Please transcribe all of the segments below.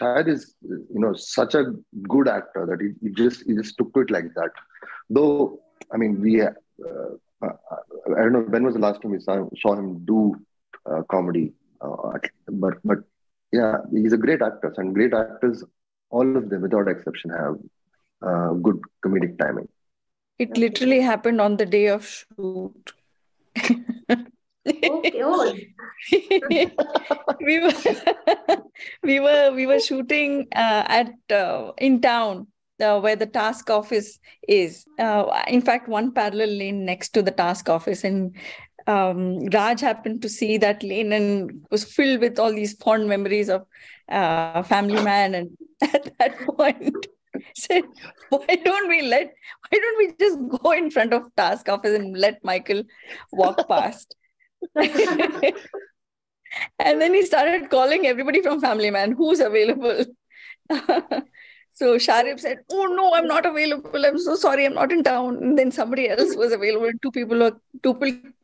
Shahid is, you know, such a good actor that he, he just he just took to it like that. Though, I mean, we, uh, uh, I don't know when was the last time we saw, saw him do uh, comedy, uh, but but yeah, he's a great actor, and great actors, all of them without exception, have uh, good comedic timing. It literally happened on the day of shoot. Oh, we were we were we were shooting uh, at uh, in town uh, where the TASC office is. Uh, in fact, one parallel lane next to the TASC office, and um, Raj happened to see that lane and was filled with all these fond memories of uh, Family Man. And at that point, said, "Why don't we let? Why don't we just go in front of TASC office and let Michael walk past?" and then he started calling everybody from Family Man who's available. so Sharib said, "Oh no, I'm not available. I'm so sorry, I'm not in town." And then somebody else was available. Two people, were, two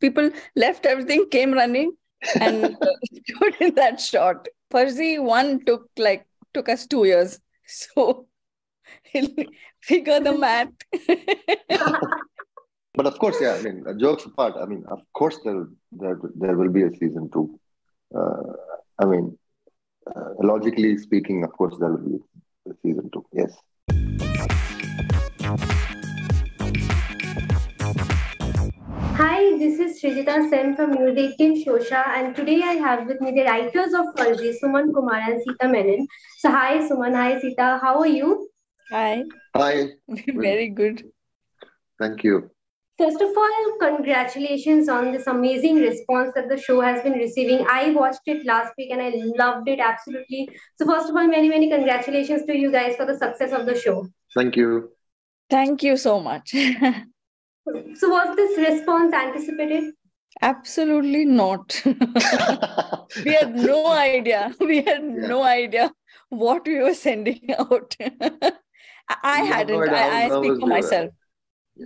people, left everything, came running, and stood in that shot. Farzi one took like took us two years. So figure the math. But of course, yeah. I mean, jokes apart. I mean, of course, there there, there will be a season two. Uh, I mean, uh, logically speaking, of course, there will be a season two. Yes. Hi, this is Srijita Sen from News 18 Showsha, and today I have with me the writers of Farzi, Suman Kumar and Sita Menon. So, hi, Suman. Hi, Sita. How are you? Hi. Hi. Very good. Thank you. First of all, congratulations on this amazing response that the show has been receiving. I watched it last week and I loved it absolutely. So, first of all, many, many congratulations to you guys for the success of the show. Thank you. Thank you so much. So, was this response anticipated? Absolutely not. we had no idea. We had no idea what we were sending out. I You hadn't. idea how I, I speak for you were. myself.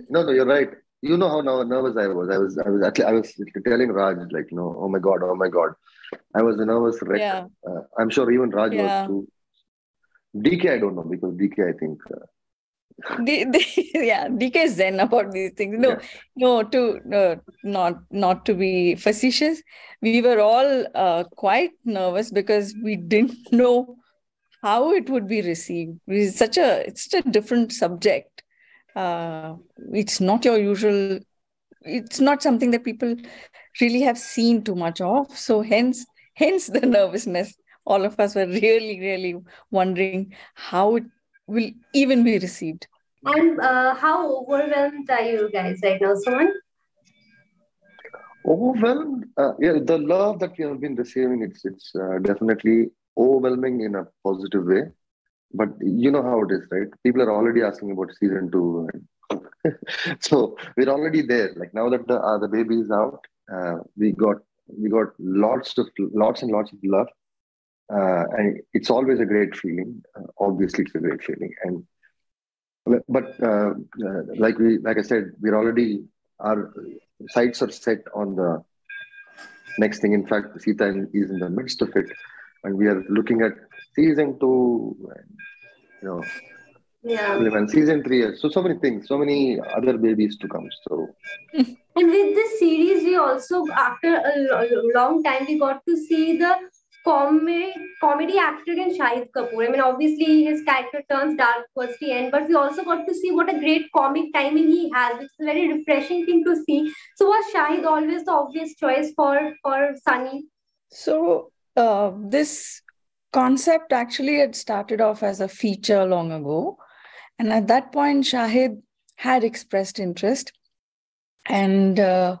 No, no, you're right. You know how nervous I was. I was, I was actually, I was telling Raj like, no, oh my god, oh my god. I was a nervous wreck. Yeah. Uh, I'm sure even Raj Yeah. was too. DK, I don't know because DK, I think. Uh, D- D- yeah, DK is zen about these things. No, Yeah. no, to no, not not to be facetious. We were all uh, quite nervous because we didn't know how it would be received. It's such a it's such a different subject. Uh, it's not your usual. It's not something that people really have seen too much of. So hence hence the nervousness. All of us were really really wondering how it will even be received. And uh, how overwhelmed are you guys right now, Suman? overwhelmed. Uh, yeah, the love that we have been receiving, it's it's uh, definitely overwhelming in a positive way. But you know how it is, right? People are already asking about season two, so we're already there. Like now that the uh, the baby is out, uh, we got we got lots of lots and lots of love, uh, and it's always a great feeling. Uh, obviously, it's a great feeling, and but uh, uh, like we like I said, we're already our sights are set on the next thing. In fact, Sita is in the midst of it, and we are looking at season two, and, you know, Yeah. and season three. So so many things, so many other babies to come. So And with this series, we also, after a long time, we got to see the comedy comedy actor in Shahid Kapoor. I mean, obviously, his character turns dark towards the end, but we also got to see what a great comic timing he has, which is a very refreshing thing to see. So, was Shahid always the obvious choice for for Sunny? So uh, this concept actually had started off as a feature long ago, and at that point, Shahid had expressed interest, and uh,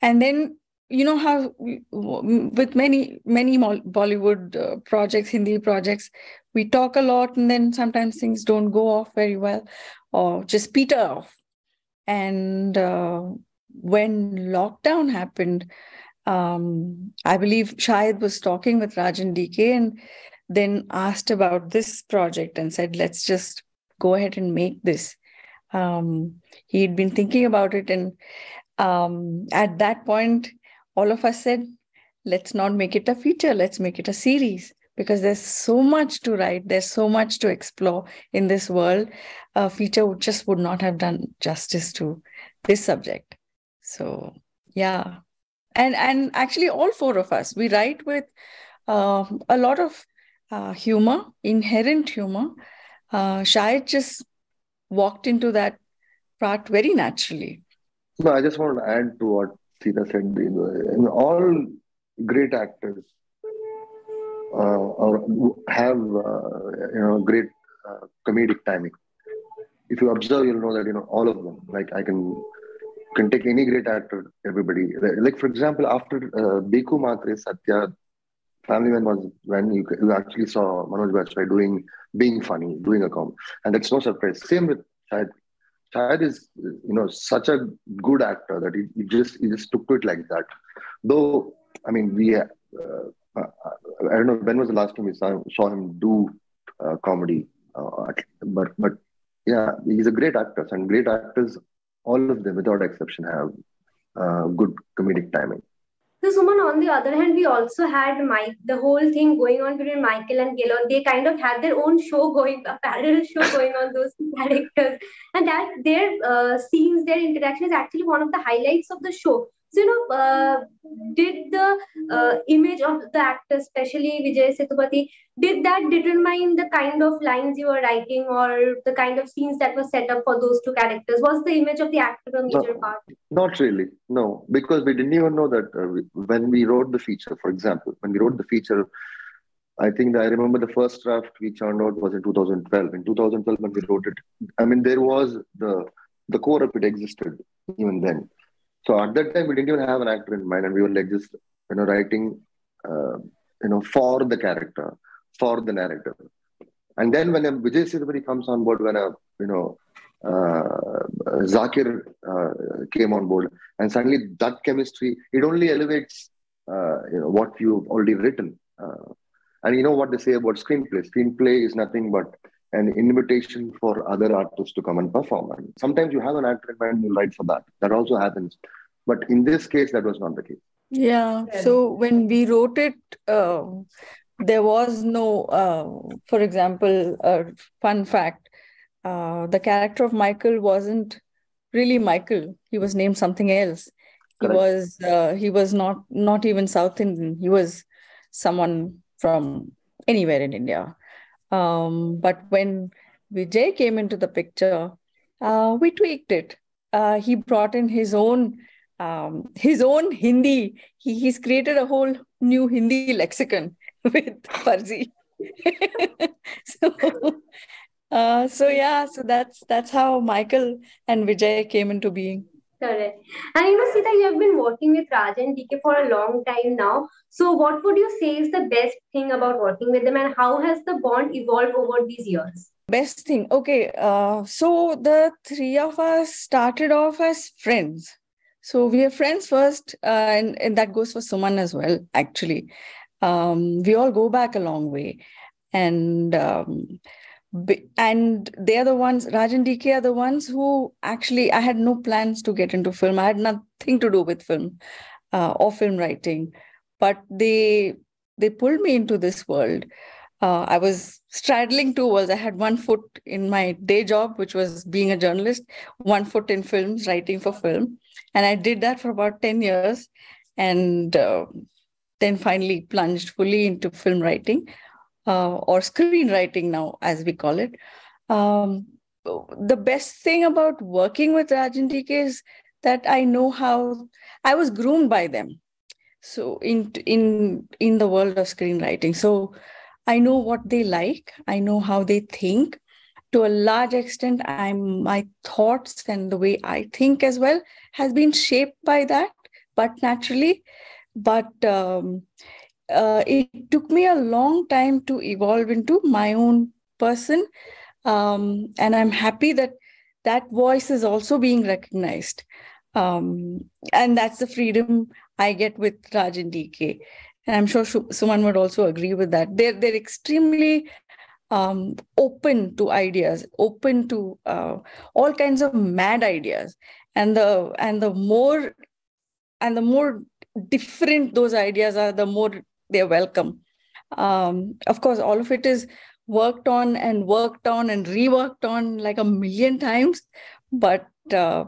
and then you know how with many many Bollywood uh, projects, Hindi projects, we talk a lot, and then sometimes things don't go off very well, or just peter off. And uh, when lockdown happened, um, I believe Shahid was talking with Raj and DK and then asked about this project and said, let's just go ahead and make this. Um, he'd been thinking about it. And um, at that point, all of us said, let's not make it a feature, let's make it a series. because there's so much to write, there's so much to explore in this world. A feature would just would not have done justice to this subject. So, yeah. And and actually all four of us, we write with uh, a lot of uh, humor, inherent humor. Uh, just walked into that part very naturally. No, I just want to add to what Sita said. In all great actors uh, have uh, you know great uh, comedic timing. If you observe, you'll know that you know all of them. Like I can can take any great actor, everybody. Like for example, after uh, Bhiku Mhatre Satya, Family Man was when you, you actually saw Manoj Bajpayee doing being funny, doing a comedy, and that's no surprise. Same with Shahid. Shahid is you know such a good actor that he, he just he just took it like that. Though I mean we. Uh, uh, I don't know when was the last time we saw, saw him do uh, comedy, uh, but but yeah, he's a great actor, and great actors, all of them without exception, have uh, good comedic timing. So, Suman, on the other hand, we also had Mike, the whole thing going on between Michael and Gaylord. They kind of had their own show going, a parallel show going on those characters. And that their uh, scenes, their interaction is actually one of the highlights of the show. So, you know, uh, did the uh, image of the actor, especially Vijay Sethupathi, did that determine the kind of lines you were writing or the kind of scenes that were set up for those two characters? Was the image of the actor a major no, part? Not really, no, because we didn't even know that uh, when we wrote the feature, for example, when we wrote the feature, I think I remember the first draft we churned out was in 2012. In 2012, when we wrote it, I mean, there was the the core of it existed even then so at that time, we didn't even have an actor in mind, and we were like just you know writing, uh, you know, for the character, for the narrator. And then when Vijay Sethupathi comes on board, when a you know uh, Zakir uh, came on board, and suddenly that chemistry it only elevates uh, you know what you've already written. Uh, and you know what they say about screenplay? Screenplay is nothing but an invitation for other artists to come and perform. And sometimes you have an actor in mind, you write for that. That also happens. But in this case, that was not the case. Yeah. So when we wrote it, uh, there was no, uh, for example, a fun fact uh, the character of Michael wasn't really Michael. He was named something else. Correct. He was uh, he was not not even South Indian. He was someone from anywhere in India. Um, but when Vijay came into the picture, uh, we tweaked it. Uh, he brought in his own um, his own Hindi. He, he's created a whole new Hindi lexicon with Farzi. so, uh, so yeah, so that's that's how Michael and Vijay came into being. Correct. And you know, Sita, you have been working with Raj and DK for a long time now. So, what would you say is the best thing about working with them, and how has the bond evolved over these years? Best thing. Okay. Uh, so the three of us started off as friends. So we are friends first, uh, and, and that goes for Suman as well, actually. Um, we all go back a long way. And um, and they're the ones, Raj and DK are the ones who actually, I had no plans to get into film. I had nothing to do with film uh, or film writing, but they they pulled me into this world. Uh, I was straddling two worlds. I had one foot in my day job, which was being a journalist, one foot in films, writing for film. And I did that for about 10 years and uh, then finally plunged fully into film writing uh, or screenwriting now, as we call it. Um, the best thing about working with Raj and DK is that I know how I was groomed by them. So in in in the world of screenwriting, so I know what they like. I know how they think, to a large extent i'm my thoughts and the way i think as well has been shaped by that but naturally but um, uh, it took me a long time to evolve into my own person. Um, and i'm happy that that voice is also being recognized. Um, and that's the freedom i get with raj and dk and i'm sure suman would also agree with that. They're they're extremely um, open to ideas, open to uh, all kinds of mad ideas, and the and the more and the more different those ideas are, the more they're welcome. Um, of course, all of it is worked on and worked on and reworked on like a million times, but uh,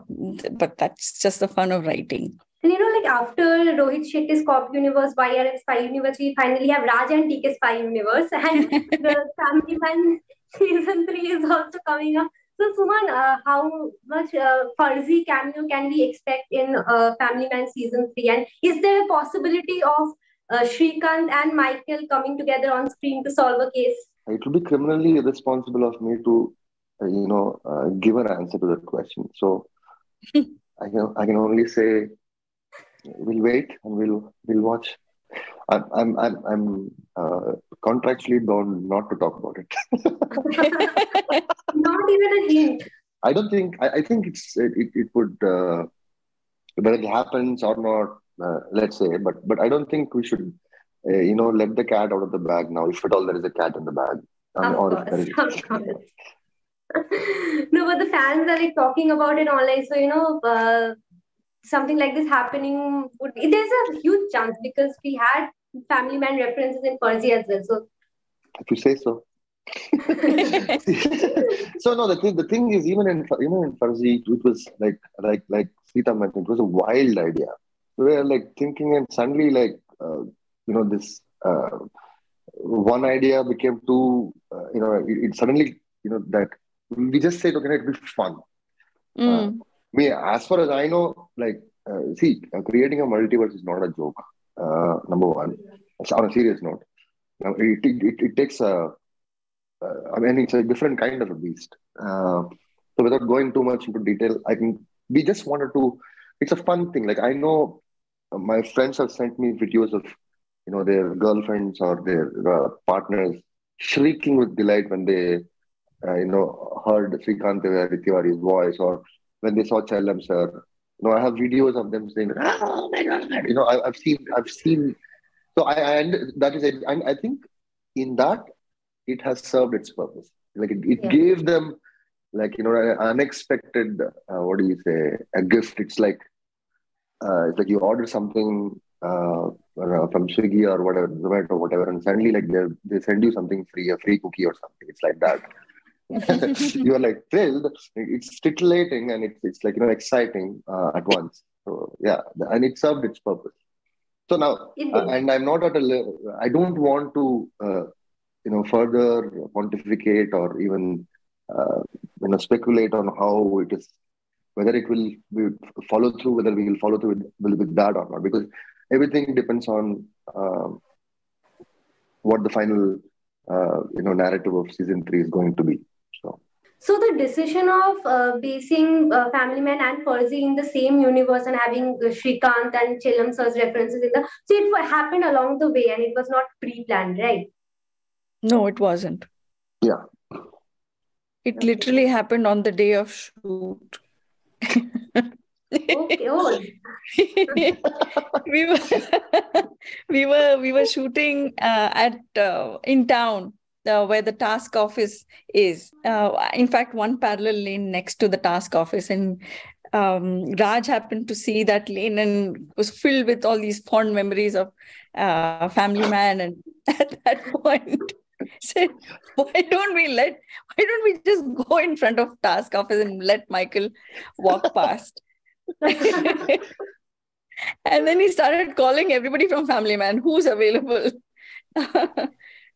but that's just the fun of writing. And you know, like after Rohit Shetty's Cop Universe, YRF Spy Universe, we finally have Raj and DK Spy Universe, and the Family Man season three is also coming up. So, Suman, uh, how much uh, Farzi cameo can we expect in uh, Family Man season three? And is there a possibility of uh, Srikanth and Michael coming together on screen to solve a case? It would be criminally irresponsible of me to, uh, you know, uh, give an answer to that question. So, I can I can only say we'll wait and we'll we'll watch. I'm I'm I'm, I'm uh, contractually bound not to talk about it. not even a hint. I don't think. I, I think it's it it would uh, whether it happens or not. Uh, let's say, but but I don't think we should. Uh, you know, let the cat out of the bag now. If at all there is a cat in the bag, um, or course, if there is. no, but the fans are like talking about it online. So you know, uh, something like this happening would be there's a huge chance because we had family man references in Farzi as well. So if you say so. so no, the thing the thing is even in even in Farzi, it was like like like Sita mentioned, it was a wild idea. We were like thinking and suddenly like uh, you know this uh, one idea became two. Uh, you know, it, it, suddenly you know that we just said okay, it'll be fun. Mm. me as far as I know, like uh, see, uh, creating a multiverse is not a joke. Uh, number one, on a serious note, now it, it, it takes a I mean, it's a different kind of a beast. Uh, so without going too much into detail, I think we just wanted to. It's a fun thing. Like I know my friends have sent me videos of, you know, their girlfriends or their uh, partners shrieking with delight when they, uh, you know, heard Srikanth Tiwari's voice or when they saw Chellam sir. You know, I have videos of them saying, "Oh my god!" You know, I, have seen, I've seen. So I, I that is it, and I think in that it has served its purpose. Like it, it yeah. gave them like you know an unexpected uh, what do you say a gift. It's like uh, it's like you order something uh, from Swiggy or whatever, Zomato, whatever, and suddenly like they they send you something free, a free cookie or something. It's like that. you are like thrilled. It's titillating and it's it's like you know exciting uh, at once. So yeah, and it served its purpose. So now, uh, and I'm not at a level. I don't want to uh, you know further pontificate or even uh, you know speculate on how it is whether it will be follow through whether we will follow through with, with that or not because everything depends on uh, what the final uh, you know narrative of season 3 is going to be so so the decision of uh, basing uh, Family Man and Farzi in the same universe and having Srikanth and Chellam sir's references in the so it happened along the way and it was not pre-planned, right? No, it wasn't. Yeah. It literally happened on the day of shoot. Okay, oh. we were we were we were shooting uh, at uh, in town uh, where the TASC office is. Uh, in fact, one parallel lane next to the TASC office, and um, Raj happened to see that lane and was filled with all these fond memories of uh, Family Man. And at that point, said, why don't we let, why don't we just go in front of TASC office and let Michael walk past? and then he started calling everybody from Family Man who's available.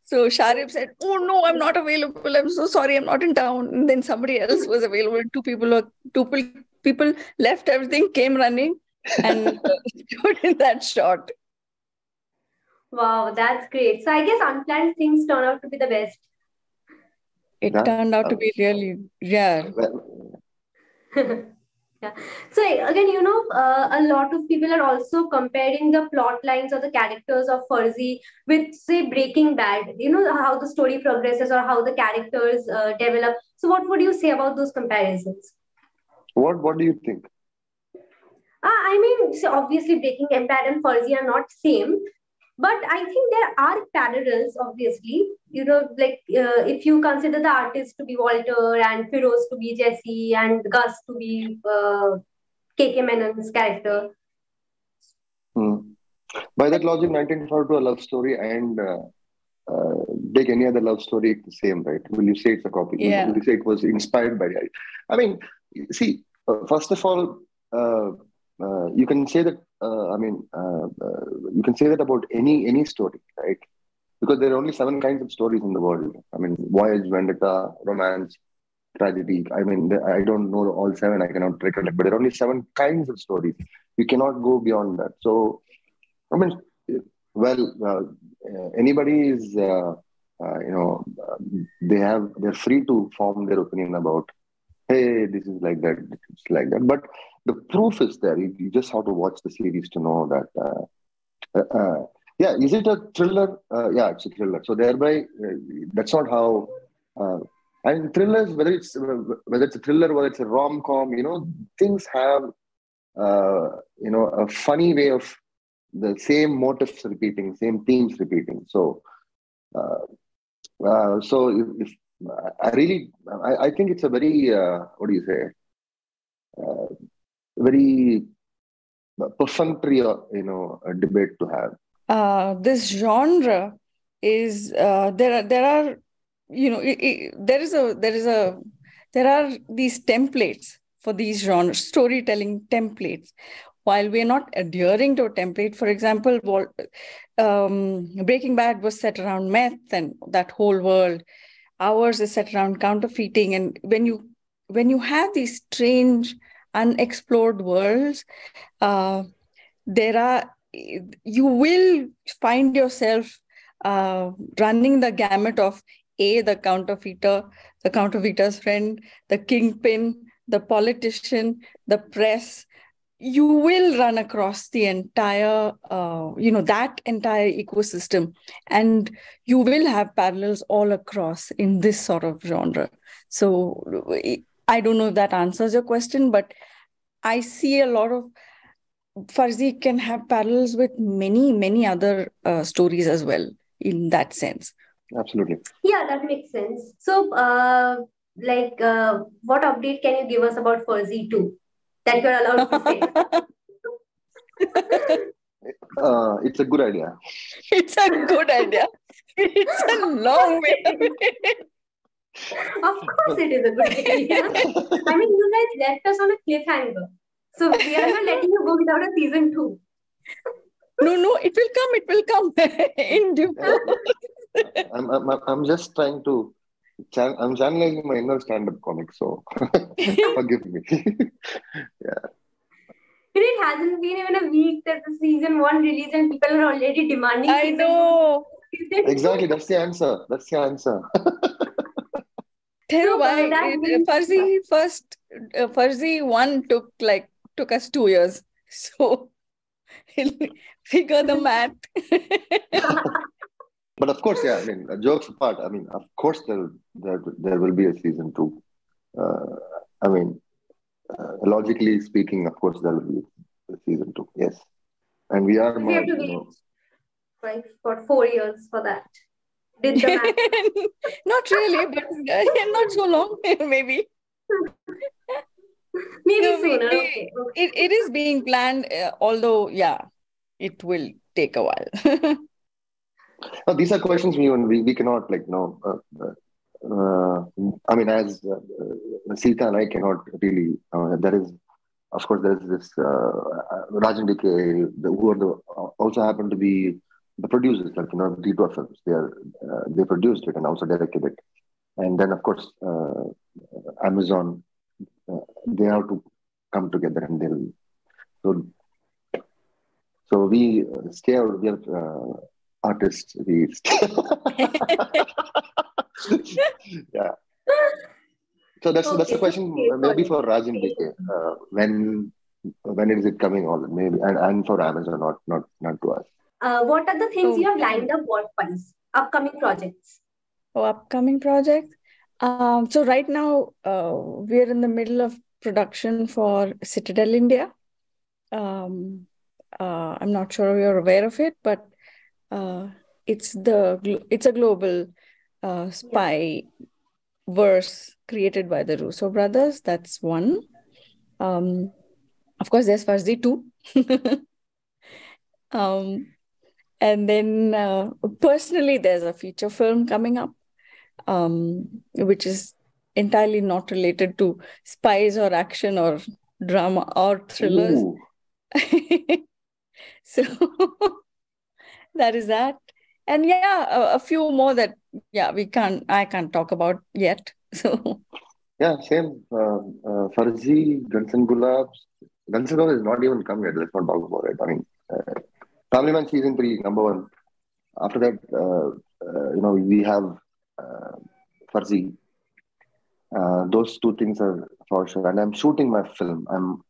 so Sharib said, Oh no, I'm not available. I'm so sorry, I'm not in town. And then somebody else was available. Two people were two people left everything, came running, and stood in that shot. Wow, that's great. So I guess unplanned things turn out to be the best. It that, turned out uh, to be really rare. yeah. So again, you know, uh, a lot of people are also comparing the plot lines or the characters of Farzi with, say, Breaking Bad. You know how the story progresses or how the characters uh, develop. So, what would you say about those comparisons? What What do you think? Uh, I mean, so obviously, Breaking Bad and Farzi are not same, but i think there are parallels obviously you know like uh, if you consider the artist to be walter and Feroz to be jesse and gus to be uh, kk menon's character hmm. by that logic 1942 a love story and uh, take any other love story, it's the same, right? Will you say it's a copy? Yeah. Will you say it was inspired by the I mean, see, uh, first of all, uh, you can say that. Uh, I mean, uh, uh, you can say that about any any story, right? Because there are only seven kinds of stories in the world. I mean, voyage, vendetta, romance, tragedy. I mean, I don't know all seven. I cannot recollect, but there are only seven kinds of stories. You cannot go beyond that. So, I mean, well, uh, anybody is, uh, you know, they have they're free to form their opinion about. Hey, this is like that. It's like that. But the proof is there. You, you just have to watch the series to know that. Uh, uh, yeah, is it a thriller? Uh, yeah, it's a thriller. So thereby, that's not how and thrillers whether it's whether it's a thriller whether it's a rom-com you know things have uh, you know a funny way of the same motifs repeating same themes repeating so uh, uh, so if, if, i really I, I, think it's a very uh, what do you say? Uh, very perfunctory uh, you know debate to have. This genre is there are there are you know it, it, there is a there is a there are these templates for these genres storytelling templates. While we're not adhering to a template for example um, breaking bad was set around meth and that whole world ours is set around counterfeiting. And when you when you have these strange unexplored worlds uh, there are you will find yourself uh, running the gamut of a, the counterfeiter, the counterfeiter's friend, the kingpin, the politician, the press, you will run across the entire, uh, you know, that entire ecosystem. And you will have parallels all across in this sort of genre. So I don't know if that answers your question, but I see a lot of Farzi can have parallels with many, many other uh, stories as well in that sense absolutely yeah that makes sense so uh, like uh, what update can you give us about Farzi 2 that you're allowed to say. Uh, it's a good idea. It's a good idea. It's a long way of course it is a good idea. I mean you guys left us on a cliffhanger. So we are not letting you go without a season 2 no no it will come it will come in due I'm, I'm, I'm just trying to I'm channeling my inner stand-up comic, so forgive me. yeah. It hasn't been even a week that the season one release and people are already demanding. I know. exactly, that's the answer. That's the answer. Tell so, why Farzi first uh, Farzi one took like took us two years. So figure the math. But of course, yeah. I mean, jokes apart. I mean, of course, there there, there will be a season two. Uh, I mean, uh, logically speaking, of course, there will be a season two. Yes, and we are. We have to wait like for four years for that. Did the not really, but uh, not so long, maybe. maybe no, sooner. okay. It, it is being planned, uh, although, yeah, it will take a while. No, these are questions we we, we cannot like no. Uh, uh, I mean, as uh, uh Sita and I cannot really. Uh, there is, of course, there is this uh, uh Raj and DK, who are the also happen to be the producers, like you know, D2R Films. They are they produced it and also directed it, and then of course Amazon. they have to come together and they'll so so we stay. We are artist these. yeah. So that's okay. that's the question maybe for Raj and DK. Uh, when when is it coming on? Maybe and, and for Amazon, not not not to us. Uh, what are the things you have lined up work wise? Upcoming projects. Oh, upcoming projects. Um, so right now uh, we're in the middle of production for Citadel India. Um, uh, I'm not sure you're aware of it, but uh, it's the it's a global uh, spy verse created by the Russo brothers. That's one. Um, of course, there's Farzi too. um, and then uh, personally, there's a feature film coming up, um, which is entirely not related to spies or action or drama or thrillers. so that is that. And yeah, a, a, few more that yeah we can't I can't talk about yet. So yeah, same. Uh, uh, Farzi, Guns and Gulabs. Guns and Gulabs is not even come yet. Let's not talk about it. I mean, uh, Family Man season three, number one. After that, uh, uh, you know, we have uh, Farzi. Uh, those two things are for sure. And I'm shooting my film. I'm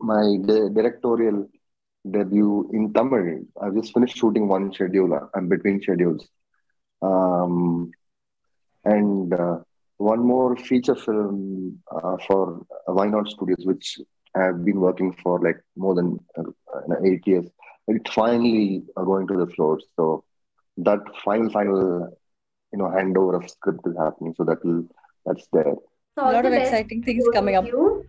my di- directorial debut in Tamil. I just finished shooting one schedule. I'm between schedules. Um, and uh, one more feature film uh, for Y Not Studios, which I've been working for like more than uh, eight years. It's finally going to the floor. So that final, final, you know, handover of script is happening. So that will that's there. So a lot of exciting things coming up. You.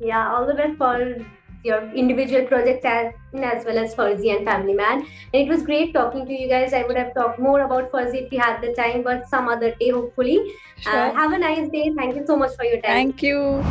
Yeah, all the best for your individual project as, as well as Farzi and Family Man. And it was great talking to you guys. I would have talked more about Farzi if we had the time, but some other day, hopefully. Sure. Uh, have a nice day. Thank you so much for your time. Thank you.